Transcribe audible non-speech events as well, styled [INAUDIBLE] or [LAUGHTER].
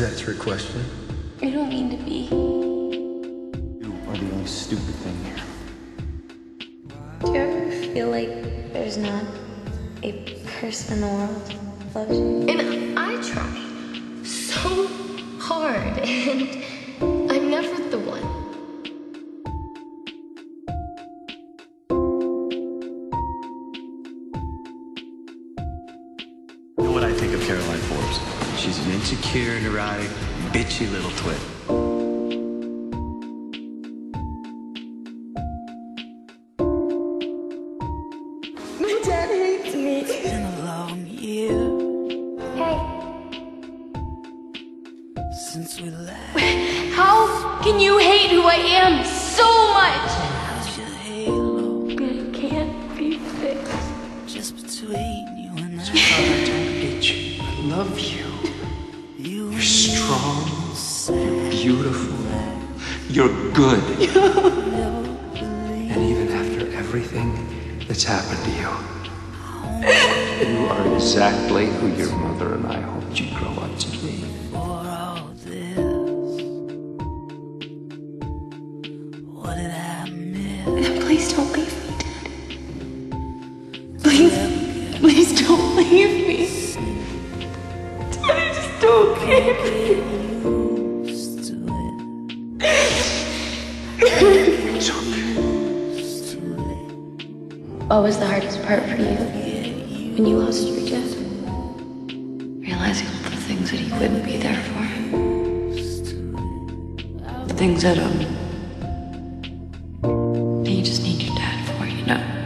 that a trick question? I don't mean to be. You are the only stupid thing here. Do you ever feel like there's not a person in the world that loves you? And I try so hard, [LAUGHS] and I'm never the one. You know what I think of Caroline Forbes? She's an insecure, neurotic, bitchy little twit. My dad hates me. It's been a long year Hey, since we last. [LAUGHS] how can you hate who I am so much? How's your halo It can't be fixed. just between you and I? I don't hate you. I love you. You You're strong. You're beautiful. You're good. and even after everything that's happened to you, you are exactly who your mother and I hoped you'd grow up to be. Please don't leave me, Dad. Please, please don't leave me. Don't to it, to it. What was the hardest part for you when you lost your dad? realizing all the things that he wouldn't be there for. The things that um that you just need your dad for, you know.